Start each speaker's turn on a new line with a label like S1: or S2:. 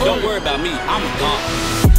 S1: Don't worry about me. I'm gone.